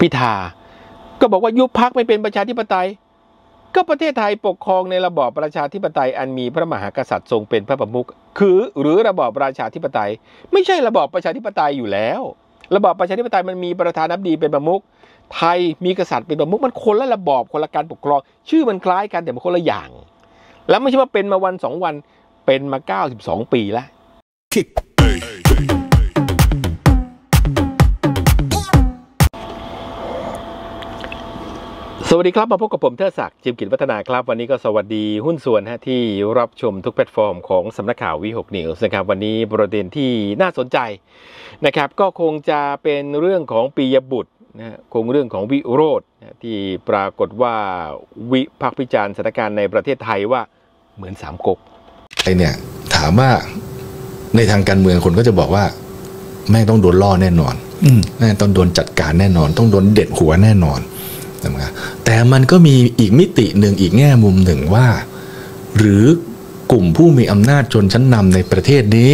พิธา ก็บอกว่ายุบพักไม่เป็นประชาธิปไตย ก็ประเทศไทยปกครองในระบอบประชาธิปไตยอันมีพระมหากษัตริย์ทรงเป็นพระประมุขคือหรือระบอบประชาธิปไตย ไม่ใช่ระบอบประชาธิปไตยอยู่แล้ว ระบอบประชาธิปไตยมันมีประธานาธิบดีเป็นประมุขไทยมีกษัตริย์เป็นประมุขมันคนละระบอบคนละการปกครอง ชื่อมันคล้ายกันแต่มันคนละอย่าง แล้วไม่ใช่ว่าเป็นมาวันสองวันเป็นมา 92 ปีแล้ว วัสดีครับ มาพบกับผมเทิดศักดิ์เจียมกิจวัฒนาครับ วันนี้ก็สวัสดีหุ้นส่วนฮะที่รับชมทุกแพลตฟอร์มของสำนักข่าววิหกนิวส์นะครับวันนี้ประเด็นที่น่าสนใจนะครับก็คงจะเป็นเรื่องของปิยบุตรนะฮะคงเรื่องของวิโรธนะที่ปรากฏว่าวิพากษ์วิจารณ์สถานการณ์ในประเทศไทยว่าเหมือนสามก๊กไอเนี่ยถามว่าในทางการเมืองคนก็จะบอกว่าแม่งต้องโดนล่อแน่นอนอืมแม่งต้องโดนจัดการแน่นอน ต้องโดนเด็ดหัวแน่นอน นะครับแต่มันก็มีอีกมิติหนึ่งอีกแง่มุมหนึ่งว่า หรือกลุ่มผู้มีอำนาจชนชั้นนำในประเทศนี้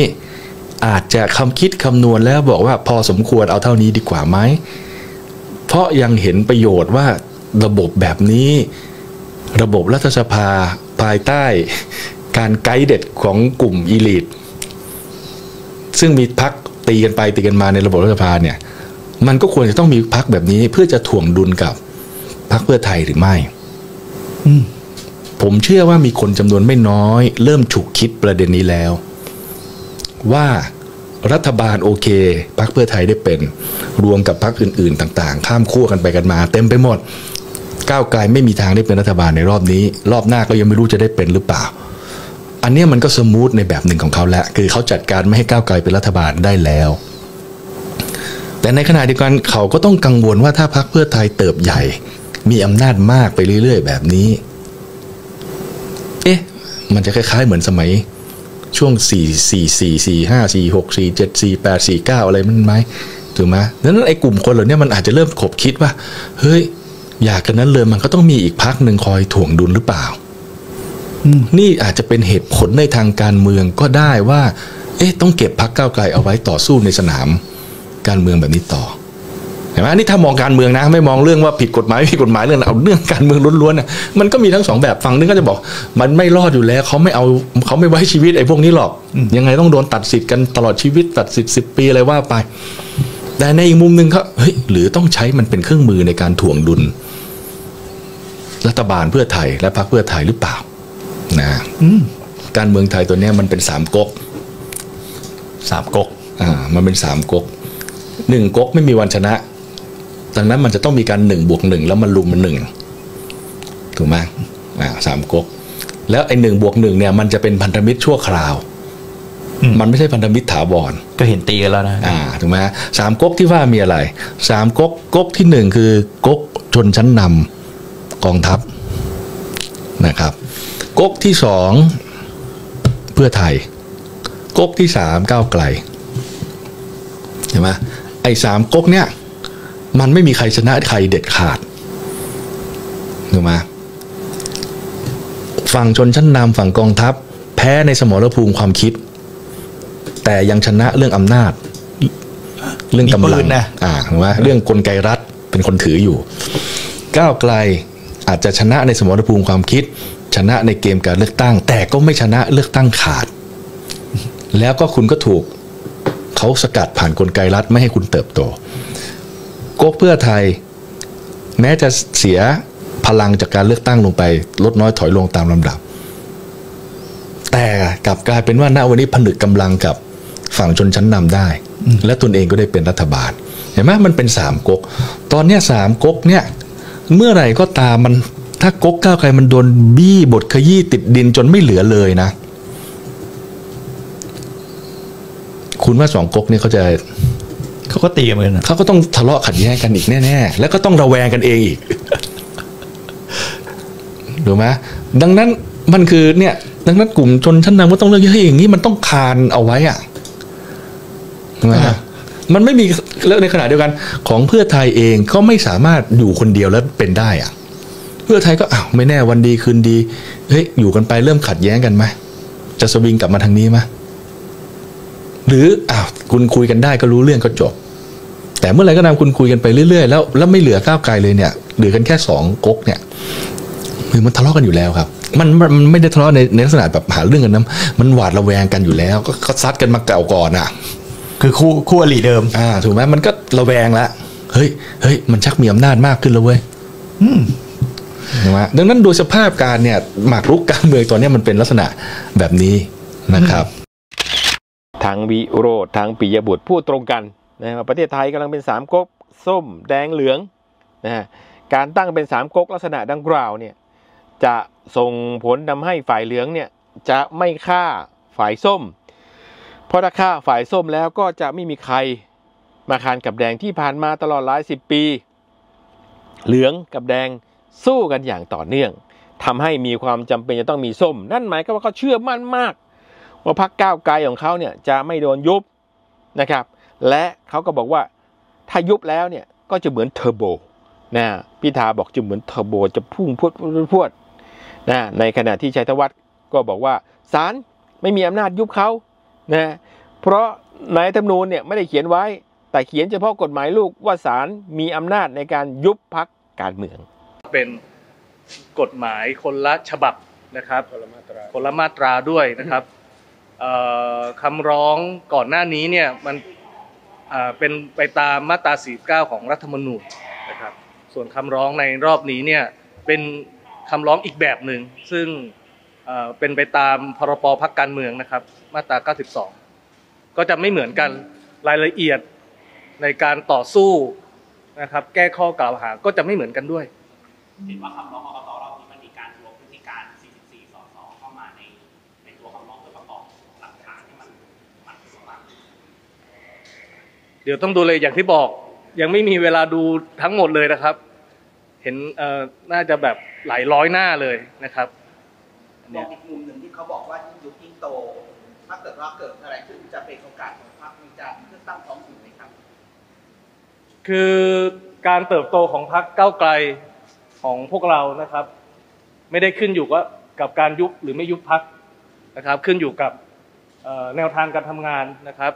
อาจจะคำคิดคำนวณแล้วบอกว่าพอสมควรเอาเท่านี้ดีกว่าไหม เพราะยังเห็นประโยชน์ว่าระบบแบบนี้ ระบบรัฐสภาภายใต้ การไกด์เด็ดของกลุ่มอีลิทซึ่งมีพักตีกันไปตีกันมาในระบบรัฐสภาเนี่ยมันก็ควรจะต้องมีพักแบบนี้เพื่อจะถ่วงดุลกับ พักเพื่อไทยหรือไม่ อืมผมเชื่อว่ามีคนจำนวนไม่น้อย เริ่มฉุกคิดประเด็นนี้แล้ว ว่ารัฐบาลโอเคพักเพื่อไทยได้เป็น รวมกับพักอื่นๆ ต่างๆ ข้ามขั้วกันไปกันมา เต็มไปหมด ก้าวไกลไม่มีทางได้เป็นรัฐบาลในรอบนี้ รอบหน้าก็ยังไม่รู้จะได้เป็นหรือเปล่า อันเนี้ยมันก็สมูทในแบบหนึ่งของเขาแล้วคือเขาจัดการไม่ให้ก้าวไกลเป็นรัฐบาลได้แล้ว แต่ในขณะเดียวกันเขาก็ต้องกังวลว่าถ้าพักเพื่อไทยเติบใหญ่ มีอำนาจมากไปเรื่อย ๆ แบบนี้ เอ๊ะ มันจะคล้าย ๆ เหมือนสมัย ช่วง 4 4 4 4 5 4 6 4 7 4 8 4 9 อะไรมันไหมถูกไหมดังนั้นไอ้กลุ่มคนเหล่านี้มันอาจจะเริ่มขบคิดว่า เฮ้ย อยากกันนั้นเลยมันก็ต้องมีอีกพักหนึ่งคอยถ่วงดุลหรือเปล่าอืมนี่อาจจะเป็นเหตุผลในทางการเมืองก็ได้ว่า เอ๊ะ ต้องเก็บพักก้าวไกลเอาไว้ต่อสู้ในสนาม การเมืองแบบนี้ต่อ เห็นไหมนี่ถ้ามองการเมืองนะ ไม่มองเรื่องว่าผิดกฎหมายไม่ผิดกฎหมายเรื่องเอาเรื่องการเมืองล้วนๆนะมันก็มีทั้งสองแบบฝั่งนึงก็จะบอก มันไม่รอดอยู่แล้วเขาไม่เอาเขาไม่ไว้ชีวิตไอ้พวกนี้หรอก ยังไงต้องโดนตัดสิทธิ์กันตลอดชีวิตตัดสิทธิ์สิบปีอะไรว่าไป แต่ในอีกมุมหนึ่งเขาเฮ้ยหรือต้องใช้มันเป็นเครื่องมือในการถ่วงดุล รัฐบาลเพื่อไทยและพรรคเพื่อไทยหรือเปล่า นะอืมการเมืองไทยตัวเนี้ยมันเป็นสามก๊กสามก๊กอ่ามันเป็นสามก๊กหนึ่งก๊กไม่มีวันชนะ ดังนั้นมันจะต้องมีการหนึ่งบวกหนึ่งแล้วมันลุมมันหนึ่งถูกไหมอ่าสามก๊กแล้วไอ้หนึ่งบวกหนึ่งเนี่ยมันจะเป็นพันธมิตรชั่วคราวอืมมันไม่ใช่พันธมิตรถาวร ก็เห็นตีกันแล้วนะ อ่าถูกไหมสามก๊กที่ว่ามีอะไรสามก๊กก๊กที่หนึ่งคือก๊กชนชั้นนำกองทัพนะครับก๊กที่สองเพื่อไทยก๊กที่สามก้าวไกลเห็นไหมไอ้สามก๊กเนี่ย มันไม่มีใครชนะใครเด็ดขาดถูกไหมฝั่งชนชั้นนำฝั่งกองทัพ แพ้ในสมรภูมิความคิด แต่ยังชนะเรื่องอำนาจ เรื่องกำมีลัปืงนนะอ่าถูกไหมเรื่องกลไกรัฐเป็นคนถืออยู่ ก้าวไกลอาจจะชนะในสมรภูมิความคิด ชนะในเกมการเลือกตั้ง แต่ก็ไม่ชนะเลือกตั้งขาด แล้วก็คุณก็ถูกเขาสกัดผ่านกลไกรัฐไม่ให้คุณเติบโต ก๊กเพื่อไทย แม้จะเสียพลังจากการเลือกตั้งลงไป ลดน้อยถอยลงตามลำดับ แต่กลับกลายเป็นว่าณวันนี้ผนึกกำลังกับฝั่งชนชั้นนำได้ และตนเองก็ได้เป็นรัฐบาล เห็นไหมมันเป็นสามก๊ก ตอนเนี้ยสามก๊กเนี่ยเมื่อไหร่ก็ตามมันถ้าก๊กก้าวไกลมันโดนบี้บทขยี้ติดดินจนไม่เหลือเลยนะ คุณว่าสองก๊กเนี่ยเขาจะ เขาก็ตีกันเหมือนกันนะเขาก็ต้องทะเลาะขัดแย้งกันอีกแน่ๆแล้วก็ต้องระแวงกันเองอีกถูกไหมดังนั้นมันคือเนี่ย ดังนั้นกลุ่มชนชั้นนำก็ต้องเลือกเฮ้ยอย่างนี้มันต้องคานเอาไว้อะถูกไหมฮะมันไม่มีแล้วในขณะเดียวกัน ของเพื่อไทยเองก็ไม่สามารถอยู่คนเดียวแล้วเป็นได้อะเพื่อไทยก็อ้าวไม่แน่วันดีคืนดีเฮ้ยอยู่กันไปเริ่มขัดแย้งกันไหมจะสวิงกลับมาทางนี้ไหมหรืออ้าวคุณคุยกันได้ก็รู้เรื่องก็จบ แต่เมื่อไหร่ก็ตามคุณคุยกันไปเรื่อยๆ แล้วแล้วไม่เหลือก้าวไกลเลยเนี่ยเหลือกันแค่สองก๊กเนี่ยคือมันทะเลาะกันอยู่แล้วครับมันมันมันไม่ได้ทะเลาะในในลักษณะแบบหาเรื่องกันนะมันหวาดระแวงกันอยู่แล้วก็ก็ซัดกันมาเก่าก่อนอะ คือคู่คู่อริเดิมอ่าถูกไหมมันก็ระแวงละเฮ้ยเฮ้ยมันชักมีอำนาจมากขึ้นแล้วเว้ยอืมถูกไหมดังนั้นโดยสภาพการเนี่ยหมากรุกการเมืองตอนเนี้ยมันเป็นลักษณะแบบนี้นะครับ ทั้งวิโรธทั้งปิยบุตรพูดตรงกัน นะประเทศไทยกำลังเป็นสามก๊กส้มแดงเหลืองนะฮะการตั้งเป็นสามก๊กลักษณะดังกล่าวเนี่ยจะส่งผลทำให้ฝ่ายเหลืองเนี่ยจะไม่ฆ่าฝ่ายส้ม เพราะถ้าฆ่าฝ่ายส้มแล้วก็จะไม่มีใครมาคานกับแดงที่ผ่านมาตลอดหลายสิบปี เหลืองกับแดงสู้กันอย่างต่อเนื่องทำให้มีความจำเป็นจะต้องมีส้ม นั่นหมายความว่าเขาเชื่อมั่นมาก ว่าพรรคก้าวไกลของเขาเนี่ยจะไม่โดนยุบนะครับ และเขาก็บอกว่าถ้ายุบแล้วเนี่ยก็จะเหมือนเทอร์โบนะพิธาบอกจะเหมือนเทอร์โบจะพุ่งพรวดพรวดพรวดนะในขณะที่ชัยธวัฒน์ก็บอกว่าศาลไม่มีอำนาจยุบเขานะเพราะในรัฐธรรมนูญเนี่ยไม่ได้เขียนไว้ แต่เขียนเฉพาะกฎหมายลูกว่าศาลมีอำนาจในการยุบพรรคการเมือง เป็นกฎหมายคนละฉบับนะครับคนละมาตราคนละมาตราด้วยนะครับเอ่อคำร้องก่อนหน้านี้เนี่ยมันอ่า เป็นไปตามมาตรา 49 ของรัฐธรรมนูญนะครับ ส่วนคำร้องในรอบนี้เนี่ยเป็นคำร้องอีกแบบหนึ่งซึ่งเป็นไปตามพรบพักการเมืองนะครับ มาตรา 92 ก็จะไม่เหมือนกันรายละเอียดในการต่อสู้นะครับ แก้ข้อกล่าวหาก็จะไม่เหมือนกันด้วยเห็นว่าคำร้องกกตรอบนี้มันมีการรวมพฤติการ 44 สส เข้ามาในในตัวคำร้องเพื่อประกอบหลักฐานที่มันมันสว่าง เดี๋ยวต้องดูเลยอย่างที่บอก ยังไม่มีเวลาดูทั้งหมดเลยนะครับ เห็นเอ่อน่าจะแบบหลายร้อยหน้าเลยนะครับมเนี่องยอีกมุมหนึ่งที่เขาบอกว่ายิ่งยุบยิ่งโต ถ้าเกิดว่าเกิดอะไรขึ้นจะเป็นโอกาสของพรรคมีการเลือกตั้งท้องถิ่นไหมครับ คือการเติบโตของพรรคก้าวไกลของพวกเรานะครับ ไม่ได้ขึ้นอยู่กับกับการยุบหรือไม่ยุบพรรคนะครับ ขึ้นอยู่กับเอ่อแนวทางการทำงานนะครับ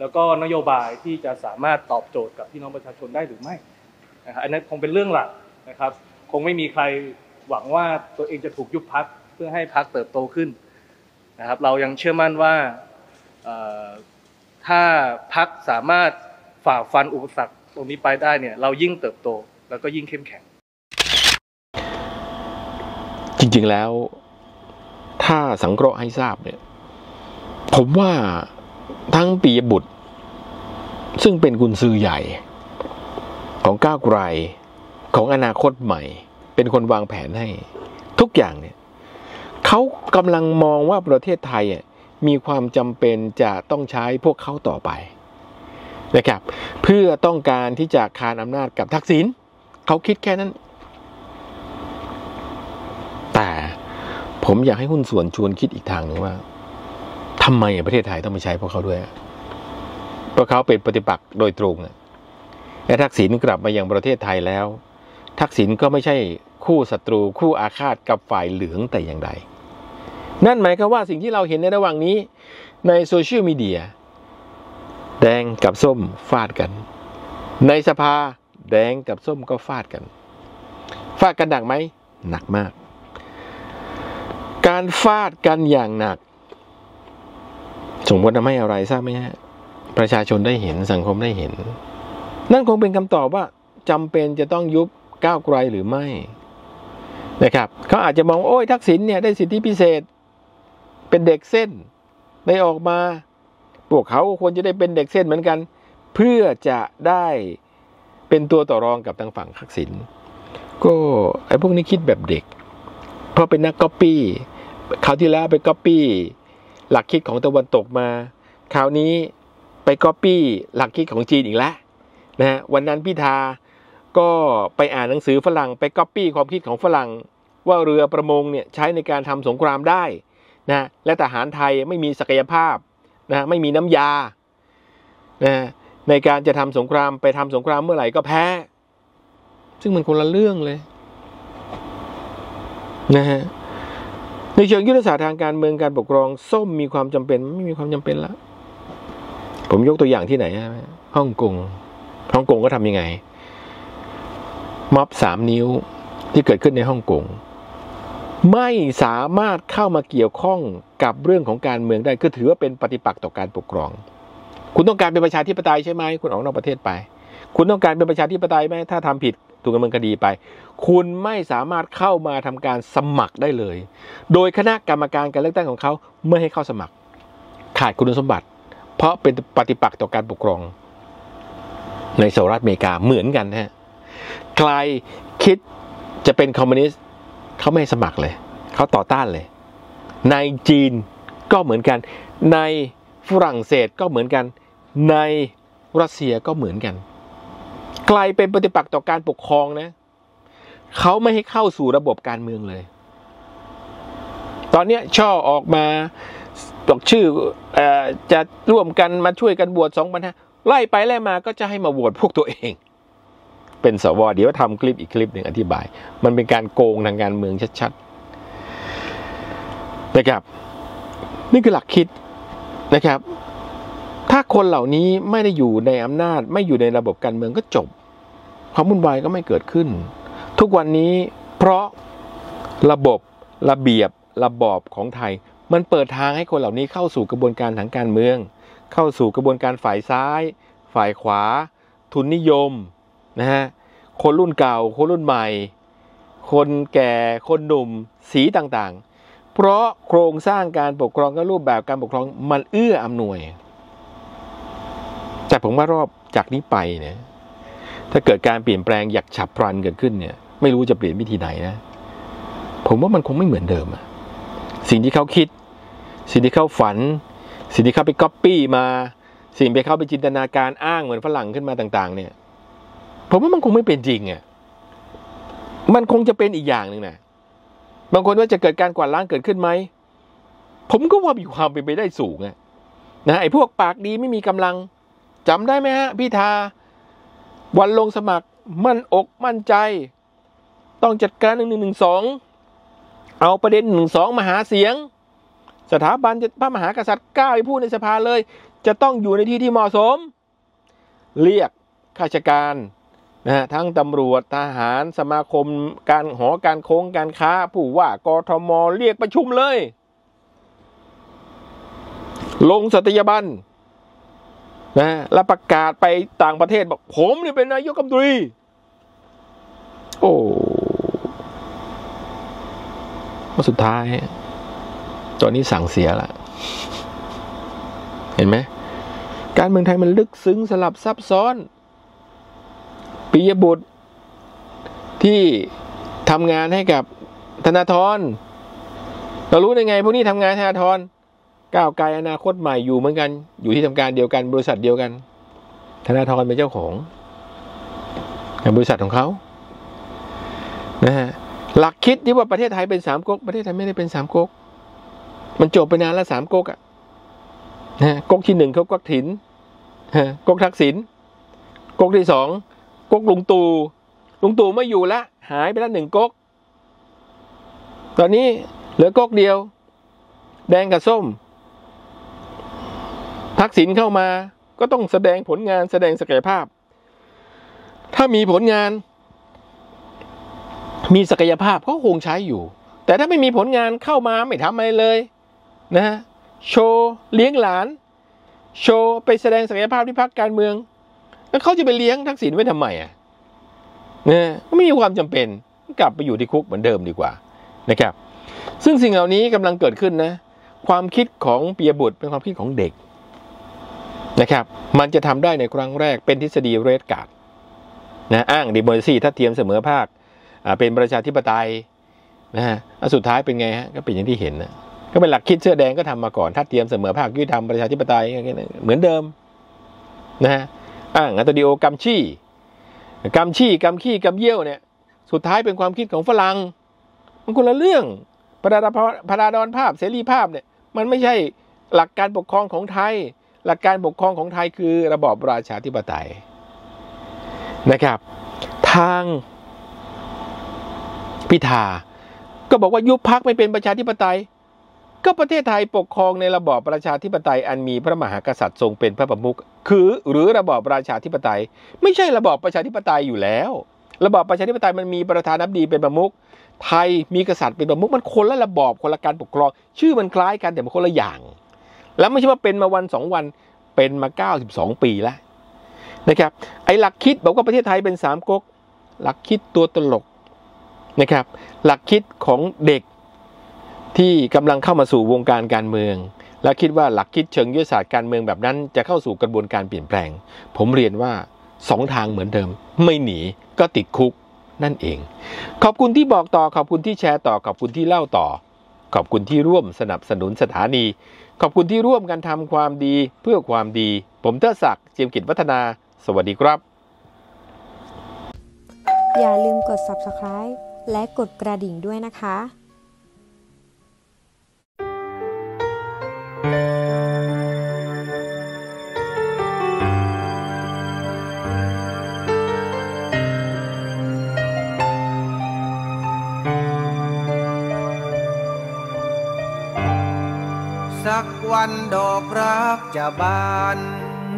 แล้วก็นโยบายที่จะสามารถตอบโจทย์กับพี่น้องประชาชนได้หรือไม่นะครับอันนั้นคงเป็นเรื่องหลักนะครับ คงไม่มีใครหวังว่าตัวเองจะถูกยุบพักเพื่อให้พักเติบโตขึ้นนะครับ เรายังเชื่อมั่นว่าถ้าพักสามารถฝ่าฟันอุปสรรคตรงนี้ไปได้เนี่ยเรายิ่งเติบโตแล้วก็ยิ่งเข้มแข็ง จริงๆแล้ว ถ้าสังเคราะห์ให้ทราบเนี่ย ผมว่า ทั้งปียบุตร ซึ่งเป็นกุญซือใหญ่ ของก้าวไกลของอนาคตใหม่ เป็นคนวางแผนให้ ทุกอย่างเนี่ยเขากำลังมองว่าประเทศไทยอะมีความจำเป็นจะต้องใช้พวกเขาต่อไปนะครับเพื่อต้องการที่จะคานอำนาจกับทักษิณเขาคิดแค่นั้น แต่ผมอยากให้หุ้นส่วนชวนคิดอีกทางหนึ่งว่า ทำไมประเทศไทยต้องไปใช้พวกเขาด้วยเพราะเขาเป็นปฏิปักษ์โดยตรงอะและทักษิณกลับมาอยังประเทศไทยแล้ว ทักษิณก็ไม่ใช่คู่ศัตรูคู่อาฆาตกับฝ่ายเหลืองแต่อย่างใด นั่นหมายความว่าสิ่งที่เราเห็นในระหว่างนี้ในโซเชียลมีเดียแดงกับส้มฟาดกัน ในสภาแดงกับส้มก็ฟาดกัน ฟาดกันหนักไหมหนักมาก การฟาดกันอย่างหนัก ส่งผลทำให้อะไรทราบไหมฮะประชาชนได้เห็นสังคมได้เห็น นั่นคงเป็นคำตอบว่าจำเป็นจะต้องยุบก้าวไกลหรือไม่นะครับเขาอาจจะมองโอ้ยทักษิณเนี่ยได้สิทธิพิเศษ เป็นเด็กเส้นได้ออกมาพวกเขาควรจะได้เป็นเด็กเส้นเหมือนกัน เพื่อจะได้เป็นตัวต่อรองกับทางฝั่งทักษิณก็ไอ้พวกนี้คิดแบบเด็ก เพราะเป็นนักก๊อปปี้คราวที่แล้วไปก๊อปปี้ หลักคิดของตะวันตกมา คราวนี้ไปก๊อปปี้หลักคิดของจีนอีกแล้วนะฮะวันนั้นพิธาก็ไปอ่านหนังสือฝรั่งไปก๊อปปี้ความคิดของฝรั่ง ว่าเรือประมงเนี่ยใช้ในการทำสงครามได้นะและทหารไทยไม่มีศักยภาพนะไม่มีน้ำยานะในการจะทำสงครามไปทำสงครามเมื่อไหร่ก็แพ้ ซึ่งมันคนละเรื่องเลยนะฮะ ในเชิงยุทธศาสตร์ทางการเมืองการปกครอง ส้มมีความจำเป็นไม่มีความจำเป็นแล้วผมยกตัวอย่างที่ไหนฮะฮ่องกงฮ่องกงก็ทำยังไง ม็อบสามนิ้วที่เกิดขึ้นในฮ่องกงไม่สามารถเข้ามาเกี่ยวข้องกับเรื่องของการเมืองได้คือถือว่าเป็นปฏิปักษ์ต่อการปกครอง คุณต้องการเป็นประชาธิปไตยใช่ไหมคุณออกนอกประเทศไป คุณต้องการเป็นประชาธิปไตยไหมถ้าทำผิด ถูกดำเนินคดีไป คุณไม่สามารถเข้ามาทำการสมัครได้เลย โดยคณะกรรมการการเลือกตั้งของเขาไม่ให้เข้าสมัคร ขาดคุณสมบัติ เพราะเป็นปฏิปักษ์ต่อการปกครอง ในสหรัฐอเมริกาเหมือนกันนะฮะใครคิดจะเป็นคอมมิวนิสต์เขาไม่ให้สมัครเลย เขาต่อต้านเลย ในจีนก็เหมือนกัน ในฝรั่งเศสก็เหมือนกัน ในรัสเซียก็เหมือนกัน ใครเป็นปฏิปักษ์ต่อการปกครองนะเขาไม่ให้เข้าสู่ระบบการเมืองเลย ตอนเนี้ยช่อออกมาบอกชื่อออจะร่วมกันมาช่วยกันบวชสองพันห้าไล่ไปไล่มาก็จะให้มาโหวตพวกตัวเอง เป็นสวเดี๋ยวทำคลิปอีกคลิปหนึ่งอธิบาย มันเป็นการโกงทางการเมืองชัดๆนะครับ นี่คือหลักคิดนะครับ ถ้าคนเหล่านี้ไม่ได้อยู่ในอำนาจ ไม่อยู่ในระบบการเมืองก็จบ ความวุ่นวายก็ไม่เกิดขึ้น ทุกวันนี้เพราะระบบระเบียบระบอบของไทย มันเปิดทางให้คนเหล่านี้เข้าสู่กระบวนการทางการเมือง เข้าสู่กระบวนการฝ่ายซ้าย ฝ่ายขวา ทุนนิยมนะฮะคนรุ่นเก่า คนรุ่นใหม่ คนแก่คนหนุ่มสีต่างๆ เพราะโครงสร้างการปกครองและรูปแบบการปกครองมันเอื้ออำนวย ผมว่ารอบจากนี้ไปเนี่ย ถ้าเกิดการเปลี่ยนแปลงอยากฉับพลันเกิดขึ้นเนี่ย ไม่รู้จะเปลี่ยนวิธีไหนนะ ผมว่ามันคงไม่เหมือนเดิมอะสิ่งที่เขาคิด สิ่งที่เขาฝัน สิ่งที่เขาไปก๊อปปี้มา สิ่งที่เขาไปจินตนาการอ้างเหมือนฝรั่งขึ้นมาต่าง ๆ เนี่ย ผมว่ามันคงไม่เป็นจริงอะมันคงจะเป็นอีกอย่างหนึ่งนะบางคนว่าจะเกิดการกวาดล้างเกิดขึ้นไหม ผมก็ว่ามีความเป็นไปได้สูงอะนะไอ้พวกปากดีไม่มีกำลัง จำได้ไหมฮะพิธา วันลงสมัครมั่นอกมั่นใจ ต้องจัดการหนึ่งหนึ่งหนึ่งสองเอาประเด็นหนึ่งสองมาหาเสียง สถาบันพระมหากษัตริย์ก้าวไปพูดในสภาเลย จะต้องอยู่ในที่ที่เหมาะสม เรียกข้าราชการนะฮะทั้งตำรวจทหารสมาคม การหอการโค้งการค้า ผู้ว่ากทมเรียกประชุมเลย ลงสัตยาบัน นะแล้วประกาศไปต่างประเทศบอกผมนี่เป็นนายกรัฐมนตรี โอ้ว่าสุดท้าย ตอนนี้สั่งเสียละเห็นไหมการเมืองไทยมันลึกซึ้งสลับซับซ้อนปิยบุตร ที่ทำงานให้กับธนาธรเรารู้ได้ไงพวกนี้ทำงานธนาธร ก้าวไกลอนาคตใหม่อยู่เหมือนกัน อยู่ที่ทำการเดียวกันบริษัทเดียวกัน ธนาธรเป็นเจ้าของบริษัทของเขานะฮะหลักคิดที่ว่าประเทศไทยเป็นสามก๊กประเทศไทยไม่ได้เป็นสามก๊กมันจบไปนานแล้วสามก๊กอะนะก๊กที่หนึ่งเขาก๊กถินฮะก๊กทักษิณก๊กที่สองก๊กลุงตู่ลุงตู่ไม่อยู่ละ หายไปแล้วหนึ่งก๊กตอนนี้เหลือก๊กเดียว แดงกับส้ม ทักษิณเข้ามาก็ต้องแสดงผลงานแสดงศักยภาพ ถ้ามีผลงาน มีศักยภาพเขาคงใช้อยู่ แต่ถ้าไม่มีผลงานเข้ามาไม่ทำอะไรเลยนะฮะโชว์เลี้ยงหลาน โชว์ไปแสดงศักยภาพที่พักการเมือง แล้วเขาจะไปเลี้ยงทักษิณไว้ทำไมอะนะไม่มีความจำเป็นกลับไปอยู่ที่คุกเหมือนเดิมดีกว่านะครับ ซึ่งสิ่งเหล่านี้กำลังเกิดขึ้นนะ ความคิดของเปียบุตรเป็นความคิดของเด็ก นะครับ มันจะทำได้ในครั้งแรกเป็นทฤษฎีเรดการ์ดนะอ้างดิโมซีถ้าเทียมเสมอภาคเป็นประชาธิปไตยนะฮะสุดท้ายเป็นไงฮะก็เป็นอย่างที่เห็นนะก็เป็นหลักคิดเสื้อแดงก็ทำมาก่อน ถ้าเทียมเสมอภาคยุติธรรมประชาธิปไตยเหมือนเดิมนะฮะอ้างอัตโดิโอกัมชี่กัมชี่กัมขี้กัมเยี่ยวเนี่ยสุดท้ายเป็นความคิดของฝรั่งมันคนละเรื่องพระดาพระดาดอนภาพเสรีภาพเนี่ยมันไม่ใช่หลักการปกครองของไทย หลักการปกครองของไทยคือระบอบราชาธิปไตยนะครับ ทางพิธาก็บอกว่ายุบพักไม่เป็นประชาธิปไตย ก็ประเทศไทยปกครองในระบอบประชาธิปไตย อันมีพระมหากษัตริย์ทรงเป็นพระประมุขคือหรือระบอบประชาธิปไตย ไม่ใช่ระบอบประชาธิปไตยอยู่แล้ว ระบอบประชาธิปไตยมันมีประธานาธิบดีเป็นประมุขไทยมีกษัตริย์เป็นประมุขมันคนละระบอบคนละการปกครอง ชื่อมันคล้ายกันแต่มันคนละอย่าง แล้วไม่ใช่ว่าเป็นมาวันสองวันเป็นมา 92 ปีแล้วนะครับไอ้หลักคิดบอกว่าประเทศไทยเป็นสามก๊กหลักคิดตัวตลกนะครับหลักคิดของเด็กที่กำลังเข้ามาสู่วงการการเมือง และคิดว่าหลักคิดเชิงยุทธศาสตร์การเมืองแบบนั้น จะเข้าสู่กระบวนการเปลี่ยนแปลง ผมเรียนว่าสองทางเหมือนเดิม ไม่หนีก็ติดคุกนั่นเอง ขอบคุณที่บอกต่อขอบคุณที่แชร์ต่อขอบคุณที่เล่าต่อ ขอบคุณที่ร่วมสนับสนุนสถานี ขอบคุณที่ร่วมกันทำความดีเพื่อความดี ผมเทอศักดิ์เจียมกิจวัฒนา สวัสดีครับ อย่าลืมกด subscribe และกดกระดิ่งด้วยนะคะ วันดอกรักจะบาน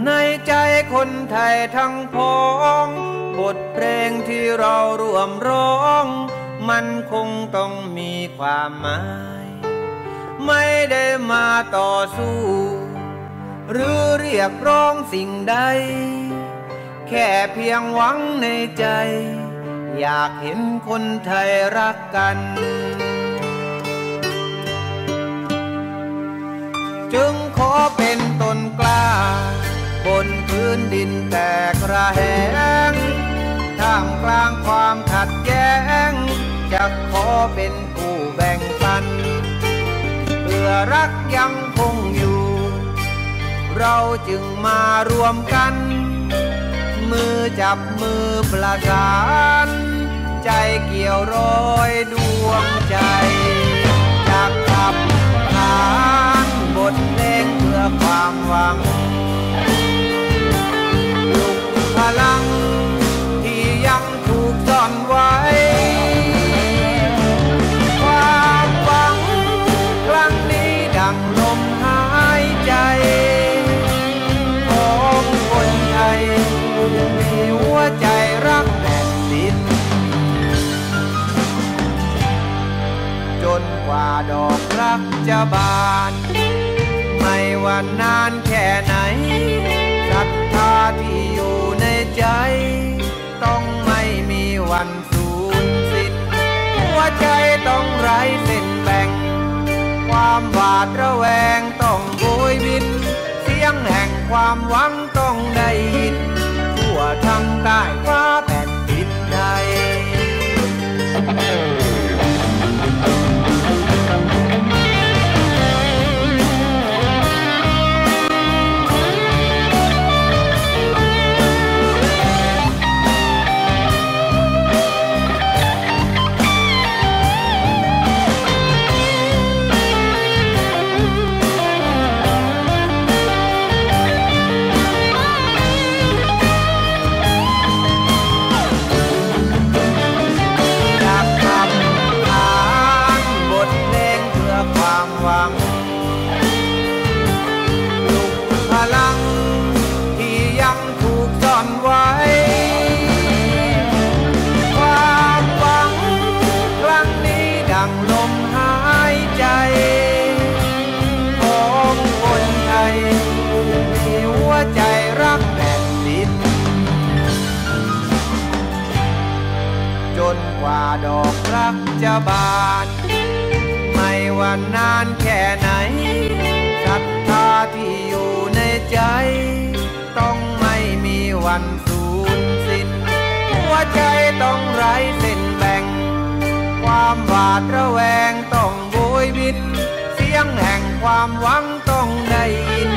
ในใจคนไทยทั้งพ้อง บทเพลงที่เราร่วมร้อง มันคงต้องมีความหมาย ไม่ได้มาต่อสู้ หรือเรียกร้องสิ่งใด แค่เพียงหวังในใจ อยากเห็นคนไทยรักกัน จึงขอเป็นตนกล้า บนพื้นดินแตกระแหงท่ามกลางความขัดแย้ง จะขอเป็นผู้แบ่งปันเพื่อรักยังคงอยู่ เราจึงมารวมกัน มือจับมือประสาน ใจเกี่ยวร้อยดวงใจ จะบาน ไม่ว่านานแค่ไหนศรัทธาที่อยู่ในใจ ต้องไม่มีวัน กว่าดอกรักจะบาน ไม่ว่านานแค่ไหนศรัทธาที่อยู่ในใจ ต้องไม่มีวันสูญสิ้น หัวใจต้องไร้เส้นแบ่ง ความหวาดระแวงต้องโบยบิน เสียงแห่งความหวังต้องได้ยิน